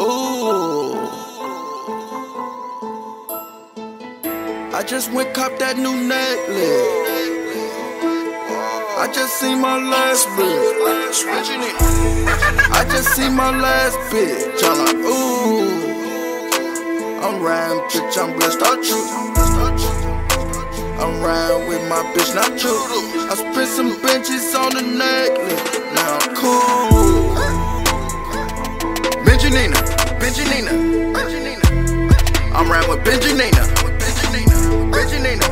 Ooh. I just went cop that new necklace. I just seen my last bitch. I just seen my last bitch. I'm like, ooh. I'm riding, bitch, I'm blessed, I choose. I'm riding with my bitch, not you. I spent some benches on the necklace. Benjanina. Riding with Benji and Nina. Benjanina,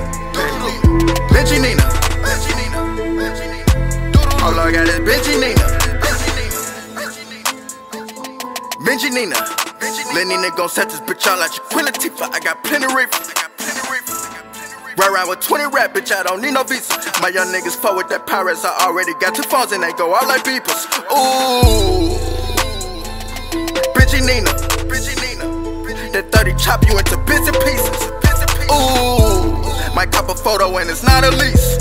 Benji and Nina, Benjanina, Benji and Nina. All I got is Benji and Nina. Benjanina. Lenina gon' set this bitch out like Queen Latifah. I got plenty reefer. Ride around with 20 rap, bitch, I don't need no visa. My young niggas fuck with that pirates, I already got two phones and they go out like beepers. Ooh. Bitchy Nina, Bitchy Nina. That 30 chop you into bits and pieces. Ooh. Might cop a photo and it's not a lease.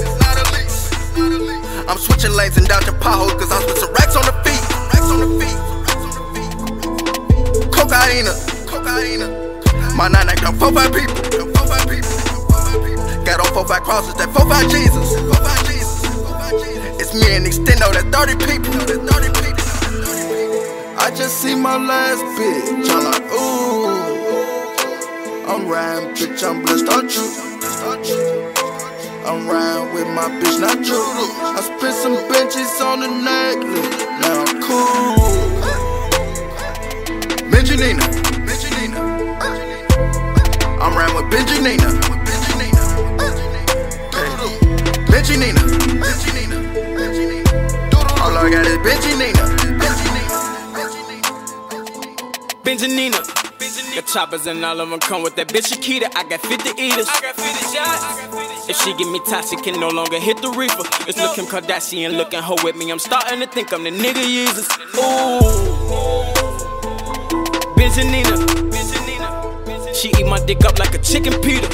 I'm switching lanes and dodging potholes cause I'm switching racks on the feet. Racks on the feet. Cocaine, cocaine. My nine act on four five people. Got on four five crosses, that four five Jesus. It's me and Extendo, that 30 people. That 30 people. I just see my last bitch. Riding, bitch, I'm blessed, aren't you? I'm riding with my bitch, not true. I spent some benches on the necklace. Now I'm cool. Benji and Nina, Benjanina. I'm riding with Benji and Nina. Benjanina, Benji and Nina. All I got is Benji and Nina. Benjanina. The choppers and all of them come with that bitch Shakita. I got 50 eaters. I got 50 shots. If she give me toss, she can no longer hit the reefer. It's looking Kardashian looking hoe with me. I'm starting to think I'm the nigga Jesus. Ooh. Benji and Nina. She eat my dick up like a chicken Peter.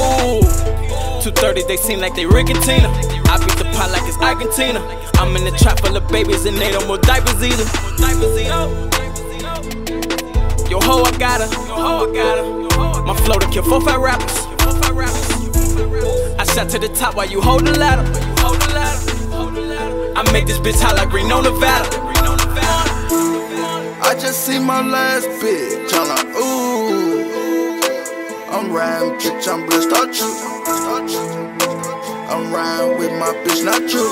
Ooh. 230, they seem like they Rick and Tina. I beat the pot like it's Argentina. I'm in the trap full of babies and they don't more diapers either. Oh. Yo ho, I got her. Yo ho, I got her. My flow to kill four five rappers. I shot to the top while you hold the ladder. I make this bitch hot like Reno, Nevada. I just see my last bitch. Like, ooh. I'm riding, bitch, I'm blessed, aren't you? I'm riding with my bitch, not true.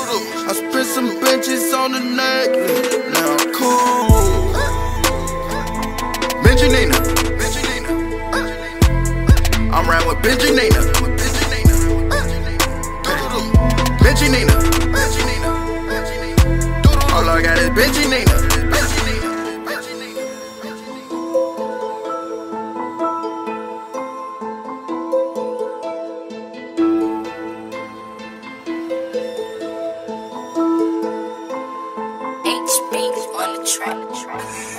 I spent some benches on the necklace. Now I'm cool. Benji and Nina. I'm riding with Benji and Nina. Benjanina. All I got is Benji and Nina. H-Beat on the track.